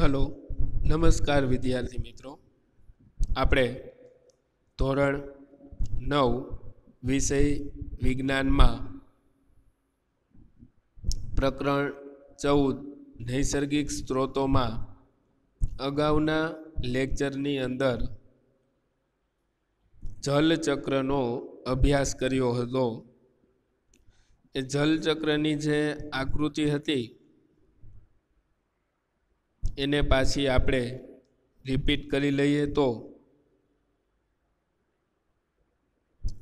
Hello, નમસ્કાર વિદ્યાર્થી મિત્રો. આપણે ધોરણ નવ વિષય વિજ્ઞાનમાં પ્રકરણ ચૌદ નૈસર્ગિક સ્ત્રોતોમાં અગાઉના લેક્ચરની અંદર જલચક્રનો અભ્યાસ કર્યો હતો. એ જલચક્રની જે આકૃતિ હતી એને પાછી આપણે રિપીટ કરી લઈએ તો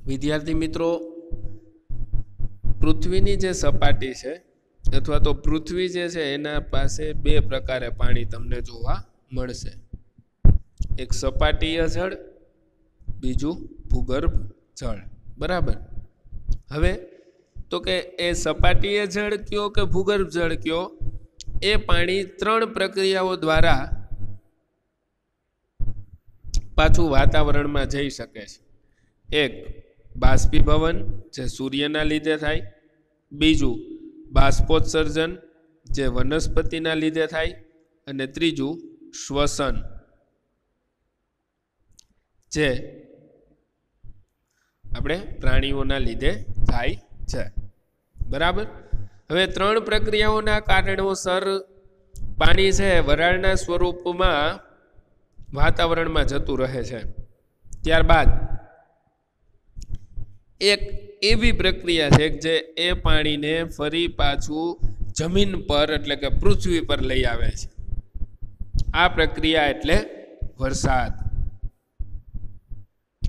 વિદ્યાર્થી મિત્રો, પૃથ્વીની જે સપાટી છે અથવા તો પૃથ્વી જે છે એના પાસે બે પ્રકારે પાણી તમને જોવા મળશે. એક સપાટીય જળ, બીજું ભૂગર્ભ જળ. બરાબર? હવે તો કે એ સપાટીય જળ કયો કે ભૂગર્ભ જળ કયો? એ પાણી ત્રણ પ્રક્રિયાઓ દ્વારા પાછું વાતાવરણમાં જઈ શકે છે. એક, બાષ્પીભવન, જે સૂર્યના લીધે થાય. બીજું, બાષ્પોત્સર્જન, જે વનસ્પતિના લીધે થાય. અને ત્રીજું, શ્વસન, જે આપણે પ્રાણીઓના લીધે થાય છે. બરાબર? હવે ત્રણ પ્રક્રિયાઓના કારણોસર પાણી છે વરાળના સ્વરૂપમાં વાતાવરણમાં જતું રહે છે. ત્યારબાદ એક એવી પ્રક્રિયા છે જે એ પાણીને ફરી પાછું જમીન પર એટલે કે પૃથ્વી પર લઈ આવે છે. આ પ્રક્રિયા એટલે વરસાદ.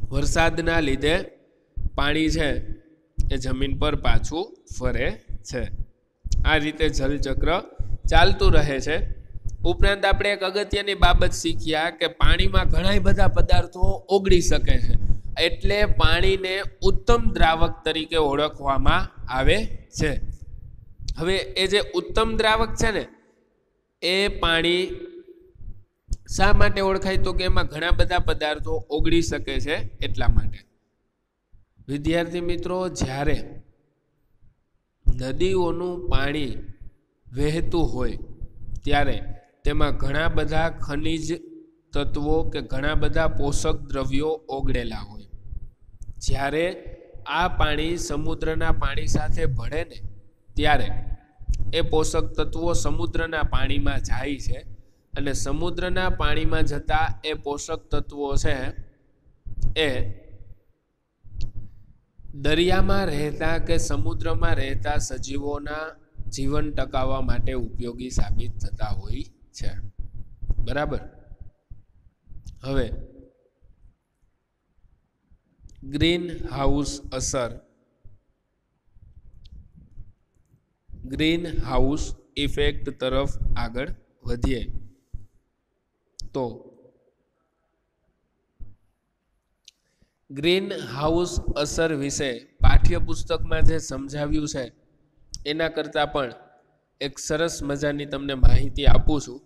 વરસાદના લીધે પાણી છે એ જમીન પર પાછું ફરે છે. આ રીતે જલચક્ર ચાલતું રહે છે. ઉપરાંત આપણે એક અગત્યની બાબત શીખ્યા કે પાણીમાં ઘણા બધા પદાર્થો ઓગળી શકે છે. એટલે પાણીને ઉત્તમ દ્રાવક તરીકે ઓળખવામાં આવે છે. હવે એ જે ઉત્તમ દ્રાવક છે ને, એ પાણી શા માટે ઓળખાય? તો કે એમાં ઘણા બધા પદાર્થો ઓગળી શકે છે એટલા માટે. વિદ્યાર્થી મિત્રો, જ્યારે નદીઓનું પાણી વહેતું હોય ત્યારે તેમાં ઘણા બધા ખનિજ તત્વો કે ઘણા બધા પોષક દ્રવ્યો ઓગળેલા હોય. જ્યારે આ પાણી સમુદ્રના પાણી સાથે ભળે ને ત્યારે એ પોષક તત્વો સમુદ્રના પાણીમાં જાય છે અને સમુદ્રના પાણીમાં જતા એ પોષક તત્વો છે એ દરિયામાં રહેતા કે સમુદ્રમાં રહેતા સજીવોના જીવન ટકાવવા માટે ઉપયોગી સાબિત થતા હોય છે. બરાબર? હવે, ગ્રીન હાઉસ અસર. ગ્રીન હાઉસ ઇફેક્ટ તરફ આગળ વધીએ. તો ગ્રીન હાઉસ અસર વિશે પાઠ્યપુસ્તકમાં જે સમજાવ્યું છે, એના કરતાં પણ એક સરસ મજાની તમને માહિતી આપું છું.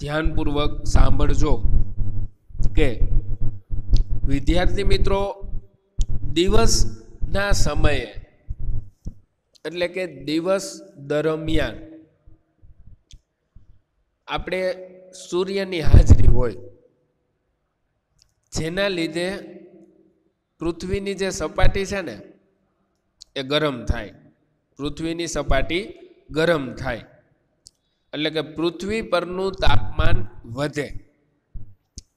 ધ્યાનપૂર્વક સાંભળજો કે વિદ્યાર્થી મિત્રો, દિવસના સમયે, એટલે કે દિવસ દરમિયાન, આપણે સૂર્યની હાજરી હોય, જેના લીધે પૃથ્વીની જે સપાટી છે ને, એ ગરમ થાય. પૃથ્વીની સપાટી ગરમ થાય. એટલે કે પૃથ્વી પરનું તાપમાન વધે.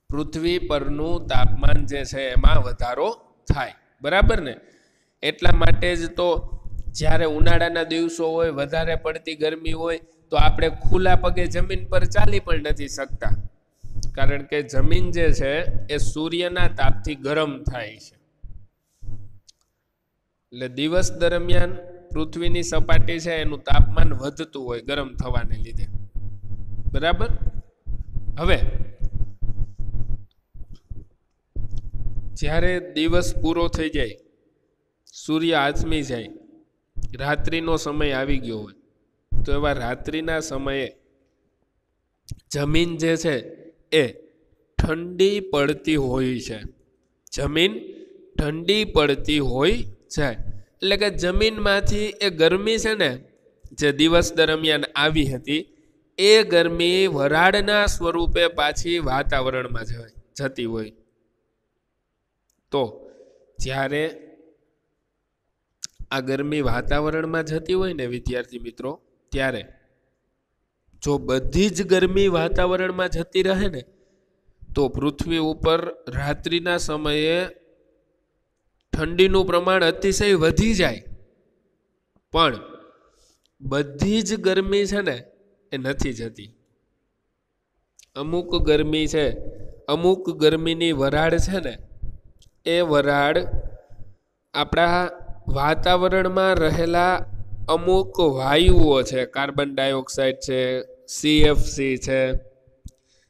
પૃથ્વી પરનું તાપમાન જે છે એમાં વધારો થાય. બરાબર ને? એટલા માટે જ તો જ્યારે ઉનાળાના દિવસો હોય, વધારે પડતી ગરમી હોય, તો આપણે ખુલ્લા પગે જમીન પર ચાલી પણ નથી શકતા. કારણ કે જમીન જે છે, એ સૂર્યના તાપથી ગરમ થાય છે. એટલે દિવસ દરમિયાન પૃથ્વીની સપાટી છે, એનું તાપમાન વધતું હોય ગરમ થવાને લીધે. બરાબર? હવે, જ્યારે દિવસ પૂરો થઈ જાય, સૂર્ય આથમી જાય, રાત્રિનો સમય આવી ગયો હોય, તો એવા રાત્રિના સમયે જમીન જે છે, એ ઠંડી પડતી હોય છે. જમીન ઠંડી પડતી હોય છે. એટલે કે જમીનમાંથી એ ગરમી છે ને, જે દિવસ દરમિયાન આવી હતી, એ ગરમી વરાળના સ્વરૂપે પાછી વાતાવરણમાં જ- જતી હોય. તો જ્યારે આ ગરમી વાતાવરણમાં જતી હોય ને વિદ્યાર્થી મિત્રો, ત્યારે જો બધી જ ગરમી વાતાવરણમાં જતી રહે ને, તો પૃથ્વી ઉપર રાત્રિના સમયે ઠંડીનું પ્રમાણ અતિશય વધી જાય. પણ બધી જ ગરમી છે ને, એ નથી જતી. અમુક ગરમી છે, અમુક ગરમીની વરાળ છે ને, એ વરાળ આપણા વાતાવરણમાં રહેલા અમુક વાયુઓ છે, કાર્બન ડાયોક્સાઇડ છે સીએફસી છે,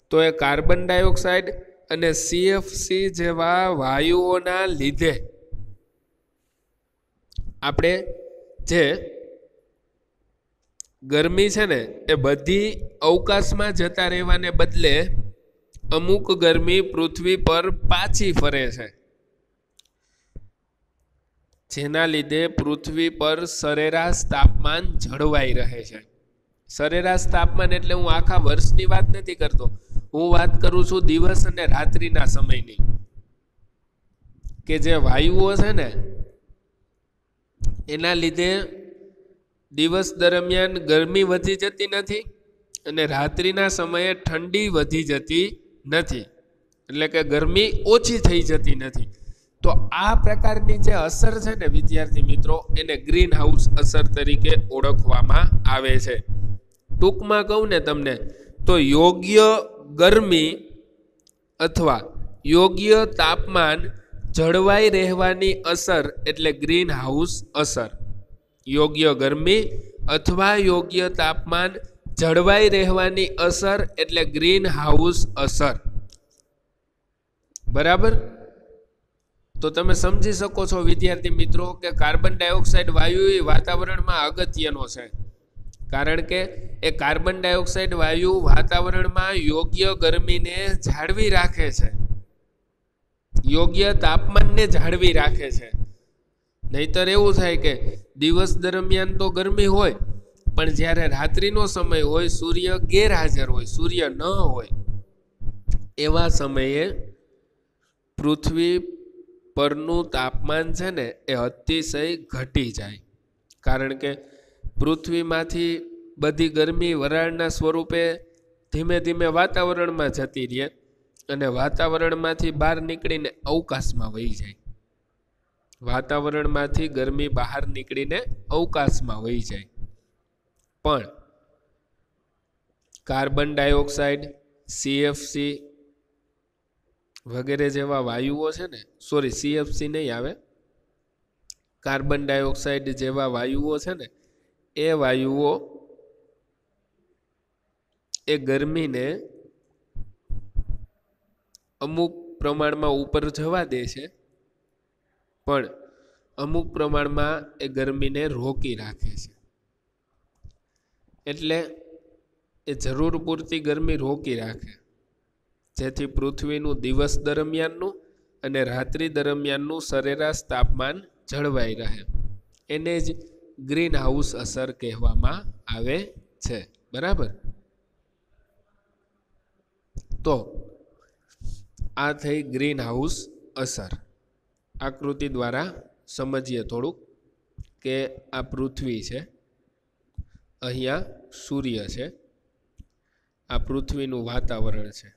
તો એ કાર્બન ડાયોક્સાઇડ અને સીએફસી જેવા વાયુઓના લીધે આપણે જે ગરમી છે ને, એ બધી અવકાશમાં જતા રહેવાને બદલે અમુક ગરમી પૃથ્વી પર પાછી ફરે છે. જેના લીધે પૃથ્વી પર સરેરાશ તાપમાન જળવાઈ રહે છે. સરેરાશ તાપમાન એટલે હું આખા વર્ષની વાત નથી કરતો. હું વાત કરું છું દિવસ અને રાત્રિના સમયની. કે જે વાયુઓ છે ને એના લીધે દિવસ દરમિયાન ગરમી વધી જતી નથી અને રાત્રિના સમયે ઠંડી વધી જતી નથી. એટલે કે ગરમી ઓછી થઈ જતી નથી. તો આ પ્રકારની જે અસર છે ને વિદ્યાર્થી મિત્રો, એને ગ્રીન હાઉસ અસર તરીકે ઓળખવામાં આવે છે. ટૂંકમાં કહું ને તમને, તો યોગ્ય ગરમી અથવા યોગ્ય તાપમાન જળવાઈ રહેવાની અસર એટલે ગ્રીન હાઉસ અસર. યોગ્ય ગરમી અથવા યોગ્ય તાપમાન જળવાઈ રહેવાની અસર એટલે ગ્રીન હાઉસ અસર. બરાબર? તો તમે સમજી શકો છો વિદ્યાર્થી મિત્રો કે કાર્બન ડાયોક્સાઇડ વાયુ એ વાતાવરણમાં અગત્યનો છે. કારણ કે એ કાર્બન ડાયોક્સાઇડ વાયુ વાતાવરણમાં યોગ્ય ગરમીને જાળવી રાખે છે. યોગ્ય તાપમાનને જાળવી રાખે છે. નહીતર એવું થાય કે દિવસ દરમિયાન તો ગરમી હોય, પણ જ્યારે રાત્રિનો સમય હોય, સૂર્ય ગેરહાજર હોય, સૂર્ય ન હોય, એવા સમયે પૃથ્વી પરનું તાપમાન છે ને, એ અતિશય ઘટી જાય. કારણ કે પૃથ્વીમાંથી બધી ગરમી વરાળના સ્વરૂપે ધીમે ધીમે વાતાવરણમાં જતી રહે. અને વાતાવરણમાંથી બહાર નીકળીને અવકાશમાં વહી જાય. વાતાવરણમાંથી ગરમી બહાર નીકળીને અવકાશમાં વહી જાય. પણ કાર્બન ડાયોક્સાઇડ સીએફસી વગેરે જેવા વાયુઓ છે ને સોરી સીએફસી નહીં આવે, કાર્બન ડાયોક્સાઇડ જેવા વાયુઓ છે ને, એ વાયુઓ એ ગરમીને અમુક પ્રમાણમાં ઉપર જવા દે છે, પણ અમુક પ્રમાણમાં એ ગરમીને રોકી રાખે છે. એટલે એ જરૂર પૂરતી ગરમી રોકી રાખે. જેથી પૃથ્વીનું દિવસ દરમિયાનનું અને રાત્રિ દરમિયાનનું સરેરાશ તાપમાન જળવાઈ રહે. એને જ ગ્રીન હાઉસ અસર કહેવામાં આવે છે. બરાબર? તો આ થઈ ગ્રીન હાઉસ અસર. આકૃતિ દ્વારા સમજીએ થોડુંક કે આ પૃથ્વી છે. અહીંયા સૂર્ય છે. આ પૃથ્વીનું વાતાવરણ છે.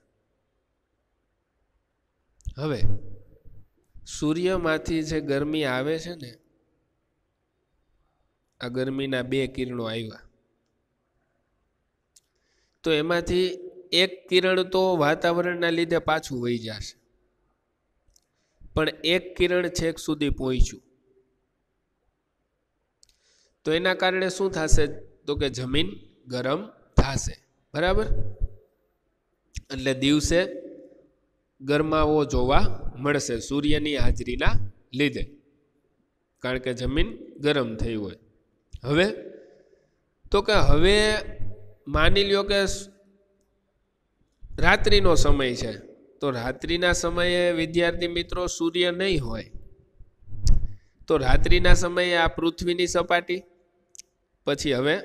હવે, સૂર્યમાંથી જે ગરમી આવે છે ને, આ ગરમીના બે કિરણો આવ્યા. તો એમાંથી એક કિરણ તો વાતાવરણના લીધે પાછું વહી જશે. પણ એક કિરણ છેક સુધી પહોંચ્યું. તો એના કારણે શું થશે? તો કે જમીન ગરમ થશે. બરાબર? એટલે દિવસે ગરમાવો જોવા મળશે સૂર્યની હાજરીના લીધે. કારણ કે જમીન ગરમ થઈ હોય. હવે? તો કે હવે માની લ્યો કે રાત્રિનો સમય છે. તો રાત્રિના સમયે વિદ્યાર્થી મિત્રો સૂર્ય નહીં હોય. તો રાત્રિના સમયે આ પૃથ્વીની સપાટી. પછી હવે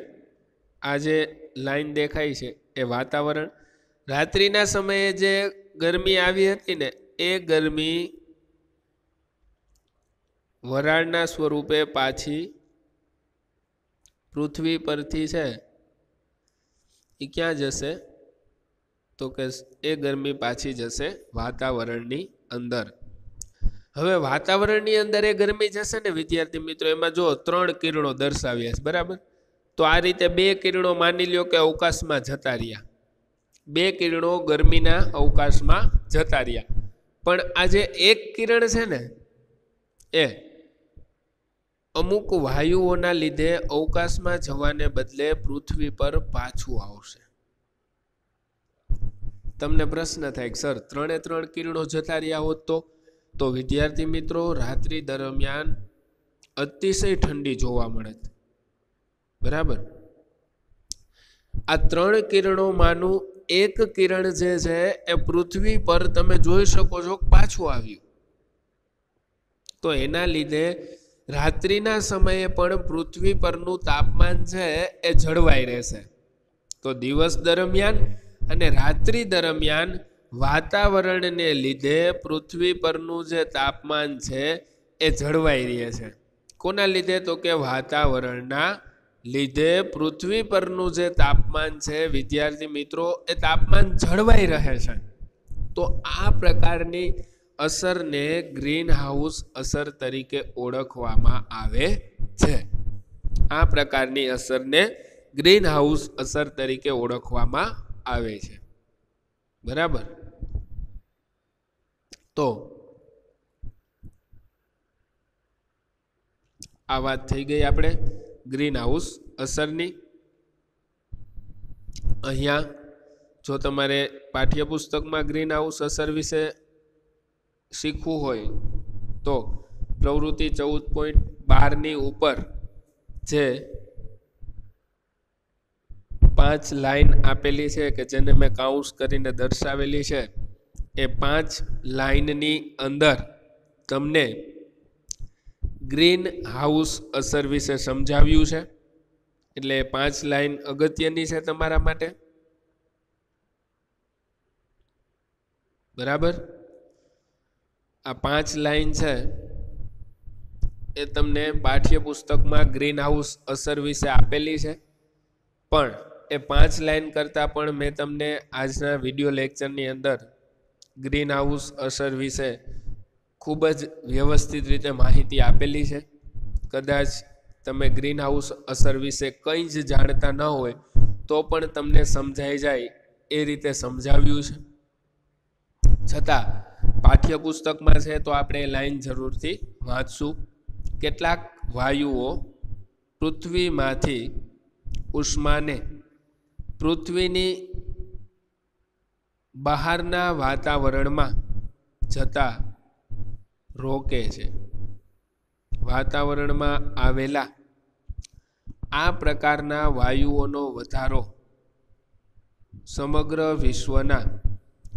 આ જે લાઈન દેખાય છે એ વાતાવરણ. રાત્રિના સમયે જે ગરમી આવી હતી ને, એ ગરમી વરાળના સ્વરૂપે પાછી પૃથ્વી પરથી છે. એ ક્યાં જશે? તો કે એ ગરમી પાછી જશે વાતાવરણની અંદર. હવે વાતાવરણની અંદર એ ગરમી જશે ને, વિદ્યાર્થી મિત્રો, એમાં જો ત્રણ કિરણો દર્શાવ્યા છે, બરાબર? તો આ રીતે બે કિરણો માની લ્યો કે અવકાશમાં જતા રહ્યા. બે કિરણો ગરમીના અવકાશમાં જતા રહ્યા. પણ આ જે એક કિરણ છે ને, એ અમુક વાયુઓના લીધે અવકાશમાં જવાને બદલે પૃથ્વી પર પાછું આવશે. તમને પ્રશ્ન થાય, સર, ત્રણે ત્રણ કિરણો જતા રહ્યા હોત તો? તો વિદ્યાર્થી મિત્રો, રાત્રિ દરમિયાન અતિશય ઠંડી જોવા મળે બરાબર? આ ત્રણ કિરણોમાંનું એક કિરણ જે છે, એ પૃથ્વી પર તમે જોઈ શકો છો પાછું આવ્યું. તો એના લીધે રાત્રિના સમયે પણ પૃથ્વી પરનું તાપમાન છે, એ જળવાઈ રહેશે. તો દિવસ દરમિયાન અને રાત્રિ દરમિયાન વાતાવરણને લીધે પૃથ્વી પરનું જે તાપમાન છે એ જળવાઈ રહે છે. કોના લીધે? તો કે વાતાવરણના લીધે પૃથ્વી પરનું જે તાપમાન છે, વિદ્યાર્થી મિત્રો, એ તાપમાન જળવાઈ રહે છે. તો આ પ્રકારની અસરને ગ્રીન હાઉસ અસર તરીકે ઓળખવામાં આવે છે. આ પ્રકારની અસરને ગ્રીન હાઉસ અસર તરીકે ઓળખવામાં આવે છે. બરાબર? તો આ વાત થઈ ગઈ આપણે ગ્રીન હાઉસ અસરની. અહીંયા જો તમારે પાઠ્યપુસ્તકમાં ગ્રીન હાઉસ અસર વિશે શીખવું હોય, તો પ્રવૃત્તિ ચૌદ પોઈન્ટ બારની ઉપર જે પાંચ લાઈન આપેલી છે કે જેને મેં કાઉન્સ કરીને દર્શાવેલી છે. એ પાંચ લાઈનની અંદર તમને ગ્રીન હાઉસ અસર વિશે સમજાવ્યું છે. એટલે પાંચ લાઇન અગત્યની છે તમારા માટે. બરાબર? આ પાંચ લાઈન છે એ તમને પાઠ્યપુસ્તકમાં ગ્રીન હાઉસ અસર વિશે આપેલી છે. પણ એ પાંચ લાઈન કરતાં પણ મેં તમને આજના વીડિયો લેક્ચરની અંદર ગ્રીન હાઉસ અસર વિશે ખૂબ જ વ્યવસ્થિત રીતે માહિતી આપેલી છે. કદાચ તમે ગ્રીન હાઉસ અસર વિશે કંઈ જ જાણતા ન હોય, તો પણ તમને સમજાઈ જાય એ રીતે સમજાવ્યું છે. છતાં, પાઠ્યપુસ્તકમાં છે તો આપણે લાઈન જરૂરથી વાંચશું. કેટલાક વાયુઓ પૃથ્વીમાંથી ઉષ્માને પૃથ્વીની બહારના વાતાવરણમાં જતા રોકે છે. વાતાવરણમાં આવેલા આ પ્રકારના વાયુઓનો વધારો સમગ્ર વિશ્વના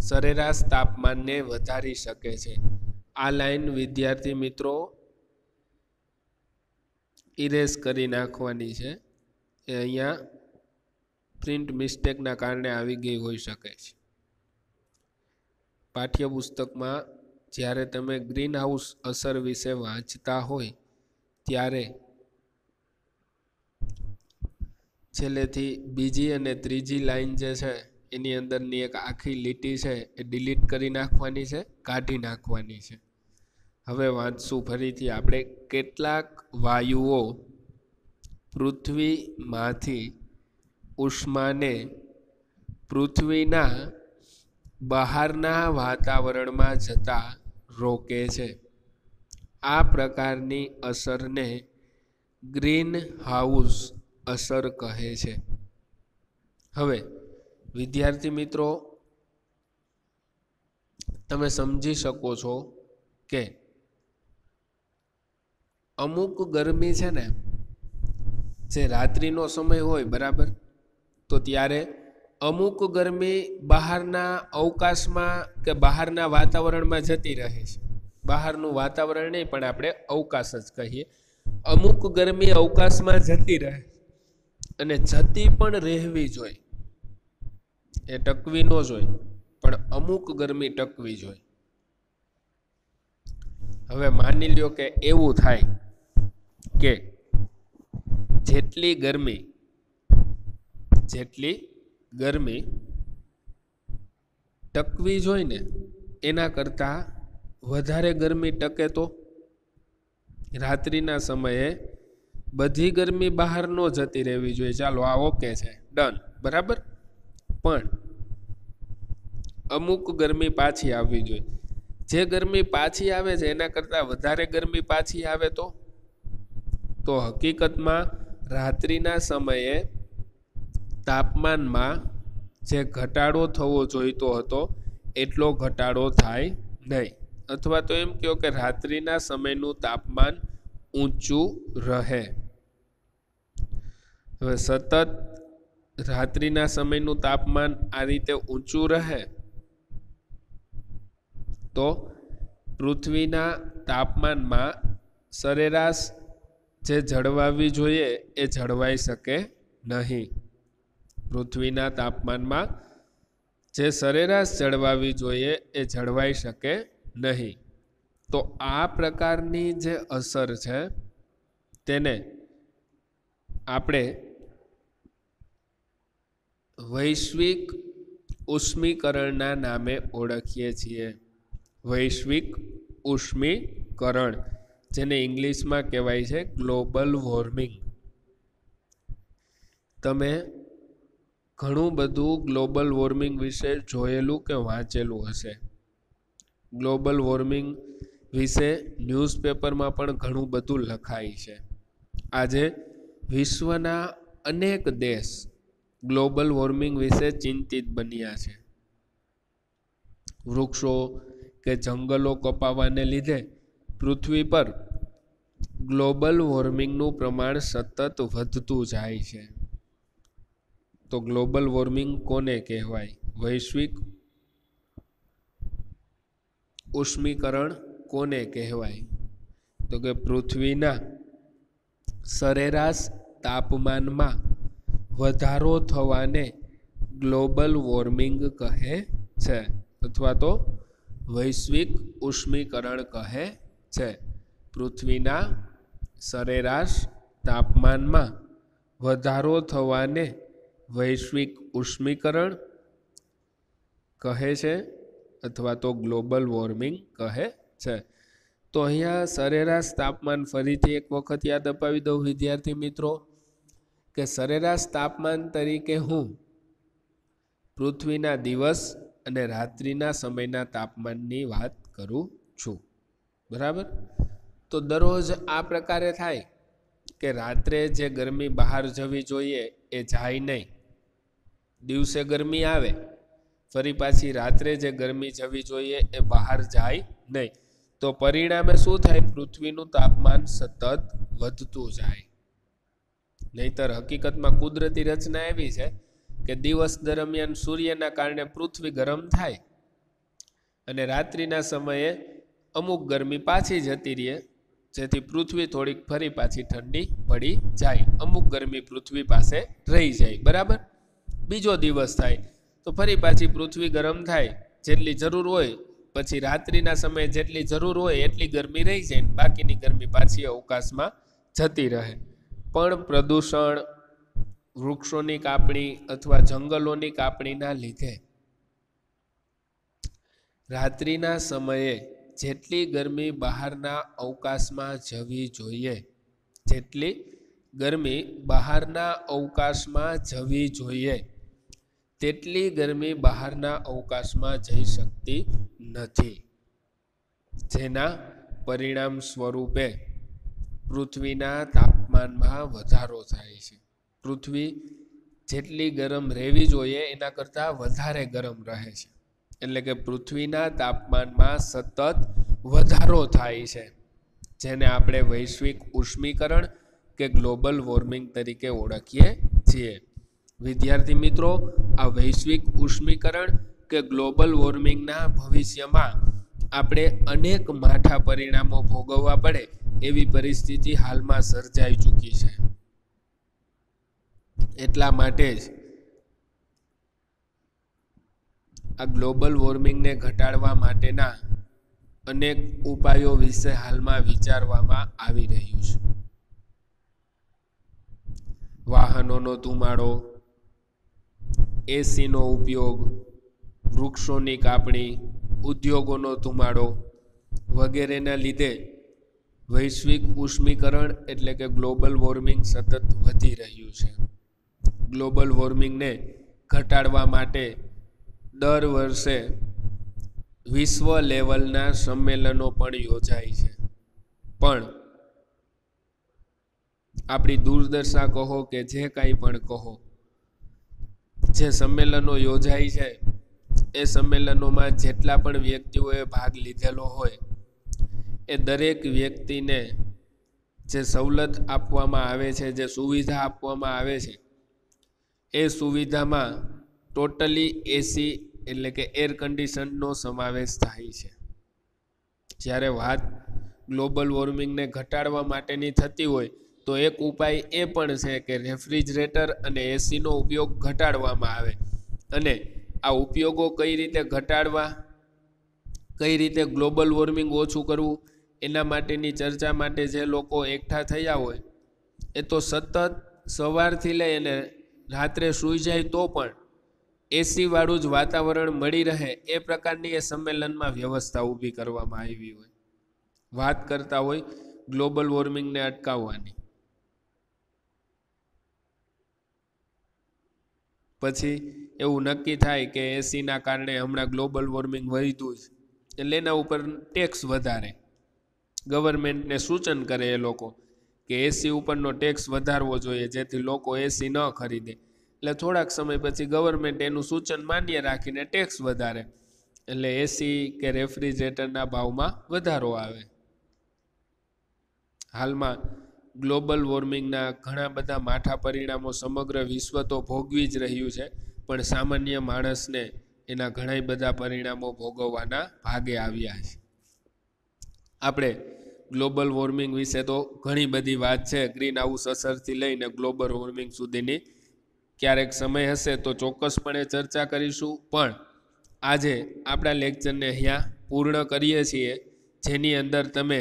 સરેરાશ તાપમાનને વધારી શકે છે. આ લાઈન વિદ્યાર્થી મિત્રો ઇરેઝ કરી નાખવાની છે. એ અહીંયા પ્રિન્ટ મિસ્ટેકના કારણે આવી ગઈ હોઈ શકે છે. પાઠ્યપુસ્તકમાં જ્યારે તમે ગ્રીન હાઉસ અસર વિશે વાંચતા હોય ત્યારે છેલ્લેથી બીજી અને ત્રીજી લાઈન જે છે એની અંદરની એક આખી લીટી છે એ ડિલીટ કરી નાખવાની છે, કાઢી નાખવાની છે. હવે વાંચશું ફરીથી. આપણે કેટલાક વાયુઓ પૃથ્વીમાંથી ઉષ્માને પૃથ્વીના બહારના વાતાવરણમાં જતા રોકે છે. આ પ્રકારની અસરને ગ્રીન હાઉસ અસર કહે છે. હવે, વિદ્યાર્થી મિત્રો, તમે સમજી શકો છો કે અમુક ગરમી છે ને, જે રાત્રિનો સમય હોય, બરાબર? તો ત્યારે અમુક ગરમી બહારના અવકાશમાં કે બહારના વાતાવરણમાં જતી રહે છે. બહારનું વાતાવરણ નહીં, પણ આપણે અવકાશ જ કહીએ. અમુક ગરમી અવકાશમાં જતી રહે અને જતી પણ રહેવી જોઈએ. એ ટકવી ન જોઈએ, પણ અમુક ગરમી ટકવી જોઈએ. હવે માની લ્યો કે એવું થાય કે જેટલી ગરમી જેટલી ગરમી ટકવી જોઈએ ને એના કરતાં વધારે ગરમી ટકે તો? રાત્રિના સમયે બધી ગરમી બહાર ન જતી રહેવી જોઈએ. ચાલો, આ ઓકે છે. ડન. બરાબર? પણ અમુક ગરમી પાછી આવવી જોઈએ. જે ગરમી પાછી આવે છે, એના કરતાં વધારે ગરમી પાછી આવે તો? તો હકીકતમાં રાત્રિના સમયે તાપમાનમાં જે ઘટાડો થવો જોઈતો હતો, એટલો ઘટાડો થાય નહીં. અથવા તો એમ કહો કે રાત્રિના સમયનું તાપમાન ઊંચું રહે. હવે સતત રાત્રિના સમયનું તાપમાન આ રીતે ઊંચું રહે, તો પૃથ્વીના તાપમાનમાં સરેરાશ જે જળવાવી જોઈએ એ જળવાઈ શકે નહીં. પૃથ્વીના તાપમાનમાં જે સરેરાશ જળવાવી જોઈએ એ જળવાઈ શકે નહીં. તો આ પ્રકારની જે અસર છે, તેને આપણે વૈશ્વિક ઉષ્મીકરણના નામે ઓળખીએ છીએ. વૈશ્વિક ઉષ્મીકરણ, જેને ઇંગ્લિશમાં કહેવાય છે ગ્લોબલ વોર્મિંગ. તમે ઘણું બધું ગ્લોબલ વોર્મિંગ વિશે જોયેલું કે વાંચેલું હશે? ગ્લોબલ વોર્મિંગ વિશે ન્યૂઝપેપરમાં પણ ઘણું બધું લખાય છે. આજે વિશ્વના અનેક દેશ ગ્લોબલ વોર્મિંગ વિશે ચિંતિત બન્યા છે. વૃક્ષો કે જંગલો કપાવાને લીધે પૃથ્વી પર ગ્લોબલ વોર્મિંગનું પ્રમાણ સતત વધતું જાય છે. તો ગ્લોબલ વોર્મિંગ કોને કહેવાય? વૈશ્વિક ઉષ્મીકરણ કોને કહેવાય? તો કે પૃથ્વીના સરેરાશ તાપમાનમાં વધારો થવાને ગ્લોબલ વોર્મિંગ કહે છે અથવા તો વૈશ્વિક ઉષ્મીકરણ કહે છે. પૃથ્વીના સરેરાશ તાપમાનમાં વધારો થવાને વૈશ્વિક ઉષ્મીકરણ કહે છે અથવા તો ગ્લોબલ વોર્મિંગ કહે છે. તો અહીંયા સરેરાશ તાપમાન ફરીથી એક વખત યાદ અપાવી દઉં વિદ્યાર્થી મિત્રો કે સરેરાશ તાપમાન તરીકે હું પૃથ્વીના દિવસ અને રાત્રિના સમયના તાપમાનની વાત કરું છું. બરાબર? તો દરરોજ આ પ્રકારે થાય કે રાત્રે જે ગરમી બહાર જવી જોઈએ એ જાય નહીં. દિવસે ગરમી આવે, ફરી પાછી રાત્રે જે ગરમી જવી જોઈએ એ બહાર જાય નહીં. તો પરિણામે શું થાય? પૃથ્વીનું તાપમાન સતત વધતું જાય. નહીતર હકીકતમાં કુદરતી રચના એવી છે કે દિવસ દરમિયાન સૂર્યના કારણે પૃથ્વી ગરમ થાય અને રાત્રિના સમયે અમુક ગરમી પાછી જતી રહે, જેથી પૃથ્વી થોડીક ફરી પાછી ઠંડી પડી જાય. અમુક ગરમી પૃથ્વી પાસે રહી જાય. બરાબર? બીજો દિવસ થાય, તો ફરી પાછી પૃથ્વી ગરમ થાય, જેટલી જરૂર હોય, પછી રાત્રિના સમયે જેટલી જરૂર હોય, એટલી ગરમી રહી જાય બાકીની ગરમી પાછી અવકાશમાં જતી રહે. પણ પ્રદૂષણ વૃક્ષોની કાપણી અથવા જંગલોની કાપણીના લીધે રાત્રિના સમયે જેટલી ગરમી બહારના અવકાશમાં જવી જોઈએ, જેટલી ગરમી બહારના અવકાશમાં જવી જોઈએ તેટલી ગરમી બહારના અવકાશમાં જઈ શકતી નથી. જેના પરિણામ સ્વરૂપે પૃથ્વીના તાપમાનમાં વધારો થાય છે. પૃથ્વી જેટલી ગરમ રહેવી જોઈએ એના કરતાં વધારે ગરમ રહે છે. એટલે કે પૃથ્વીના તાપમાનમાં સતત વધારો થાય છે. જેને આપણે વૈશ્વિક ઉષ્મીકરણ કે ગ્લોબલ વોર્મિંગ તરીકે ઓળખીએ છીએ. વિદ્યાર્થી મિત્રો, આ વૈશ્વિક ઉષ્મીકરણ કે ગ્લોબલ વોર્મિંગના ભવિષ્યમાં આપણે અનેક માઠા પરિણામો ભોગવવા પડે એવી પરિસ્થિતિ હાલમાં સર્જાઈ ચૂકી છે. એટલા માટે જ આ ગ્લોબલ વોર્મિંગને ઘટાડવા માટેના અનેક ઉપાયો વિશે હાલમાં વિચારવામાં આવી રહ્યું છે. વાહનોનો ધુમાડો એસીનો ઉપયોગ, વૃક્ષોની કાપણી, ઉદ્યોગોનો ધુમાડો વગેરેના લીધે વૈશ્વિક ઉષ્મીકરણ એટલે કે ગ્લોબલ વોર્મિંગ સતત વધી રહ્યું છે. ગ્લોબલ વોર્મિંગને ઘટાડવા માટે દર વર્ષે વિશ્વ લેવલના સંમેલનો પણ યોજાય છે. પણ આપણી દુર્દશા કહો કે જે કાંઈ પણ કહો જે સંમેલનો યોજાય છે, એ સંમેલનોમાં જેટલા પણ વ્યક્તિઓએ ભાગ લીધેલો હોય, એ દરેક વ્યક્તિને જે સવલત આપવામાં આવે છે, જે સુવિધા આપવામાં આવે છે, એ સુવિધામાં ટોટલી એસી એટલે કે એર કન્ડિશનનો સમાવેશ થાય છે. જ્યારે વાત ગ્લોબલ વોર્મિંગને ઘટાડવા માટેની થતી હોય તો એક ઉપાય એ પણ છે કે રેફ્રિજરેટર અને એસીનો ઉપયોગ ઘટાડવામાં આવે. અને આ ઉપયોગો કઈ રીતે ઘટાડવા? કઈ રીતે ગ્લોબલ વોર્મિંગ ઓછું કરવું? એના માટેની ચર્ચા માટે જે લોકો એકઠા થયા હોય, એ તો સતત સવારથી લઈ અને રાત્રે સૂઈ જાય તો પણ એસીવાળું જ વાતાવરણ મળી રહે એ પ્રકારની એ સંમેલનમાં વ્યવસ્થા ઊભી કરવામાં આવી હોય. વાત કરતા હોય, ગ્લોબલ વોર્મિંગને અટકાવવાની. પછી એવું નક્કી થાય કે એસીના કારણે હમણાં ગ્લોબલ વોર્મિંગ વધ્યું છે. એટલે એના ઉપર ટેક્સ વધારે. ગવર્મેન્ટને સૂચન કરે એ લોકો કે એસી ઉપરનો ટેક્સ વધારવો જોઈએ, જેથી લોકો એસી ન ખરીદે. એટલે થોડાક સમય પછી ગવર્મેન્ટ એનું સૂચન માન્ય રાખીને ટેક્સ વધારે. એટલે એસી કે રેફ્રિજરેટરના ભાવમાં વધારો આવે. હાલમાં ગ્લોબલ વોર્મિંગના ઘણા બધા માઠા પરિણામો સમગ્ર વિશ્વ તો ભોગવી જ રહ્યું છે, પણ સામાન્ય માણસને એના ઘણા બધા પરિણામો ભોગવવાના ભાગે આવ્યા છે. આપણે ગ્લોબલ વોર્મિંગ વિશે તો ઘણી બધી વાત છે ગ્રીન હાઉસ અસરથી લઈને ગ્લોબલ વોર્મિંગ સુધીની ક્યારેક સમય હશે તો ચોક્કસપણે ચર્ચા કરીશું, પણ આજે આપણા લેક્ચરને અહીંયા પૂર્ણ કરીએ છીએ, જેની અંદર તમે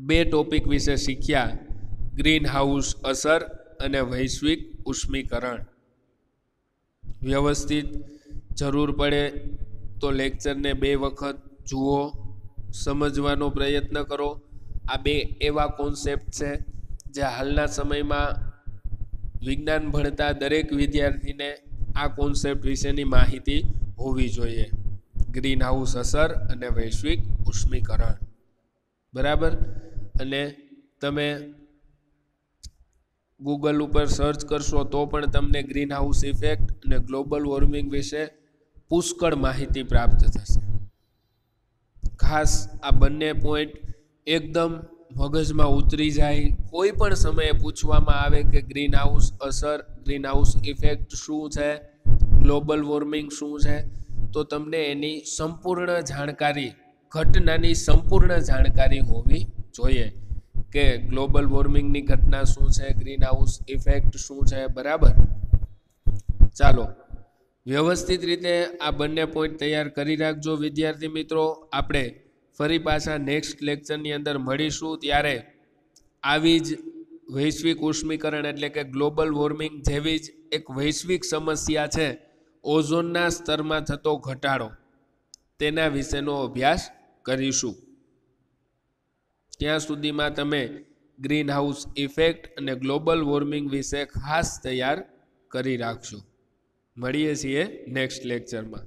બે ટોપિક વિશે શીખ્યા. ગ્રીન હાઉસ અસર અને વૈશ્વિક ઉષ્મીકરણ. વ્યવસ્થિત જરૂર પડે તો લેક્ચરને બે વખત જુઓ, સમજવાનો પ્રયત્ન કરો. આ બે એવા કોન્સેપ્ટ છે જે હાલના સમયમાં વિજ્ઞાન ભણતા દરેક વિદ્યાર્થીને આ કોન્સેપ્ટ વિશેની માહિતી હોવી જોઈએ. ગ્રીન હાઉસ અસર અને વૈશ્વિક ઉષ્મીકરણ. બરાબર? અને તમે ગૂગલ ઉપર સર્ચ કરશો તો પણ તમને ગ્રીન હાઉસ ઇફેક્ટ અને ગ્લોબલ વોર્મિંગ વિશે પુષ્કળ માહિતી પ્રાપ્ત થશે. ખાસ આ બંને પોઈન્ટ એકદમ મગજમાં ઉતરી જાય. કોઈ પણ સમયે પૂછવામાં આવે કે ગ્રીન હાઉસ અસર ગ્રીન હાઉસ ઇફેક્ટ શું છે ગ્લોબલ વોર્મિંગ શું છે, તો તમને એની સંપૂર્ણ જાણકારી, ઘટનાની સંપૂર્ણ જાણકારી હોવી જોઈએ કે ગ્લોબલ વોર્મિંગની ઘટના શું છે ગ્રીન હાઉસ ઇફેક્ટ શું છે, બરાબર? ચાલો, વ્યવસ્થિત રીતે આ બંને પોઈન્ટ તૈયાર કરી રાખજો વિદ્યાર્થી મિત્રો. આપણે ફરી પાછા નેક્સ્ટ લેક્ચરની અંદર મળીશું ત્યારે આવી જ વૈશ્વિક ઉષ્મીકરણ એટલે કે ગ્લોબલ વોર્મિંગ જેવી જ એક વૈશ્વિક સમસ્યા છે, ઓઝોનના સ્તરમાં થતો ઘટાડો. તેના વિશેનો અભ્યાસ કરીશું. ત્યાં સુધીમાં તમે ગ્રીન હાઉસ ઇફેક્ટ અને ગ્લોબલ વોર્મિંગ વિશે ખાસ તૈયાર કરી રાખશો મળીએ છીએ નેક્સ્ટ લેક્ચરમાં.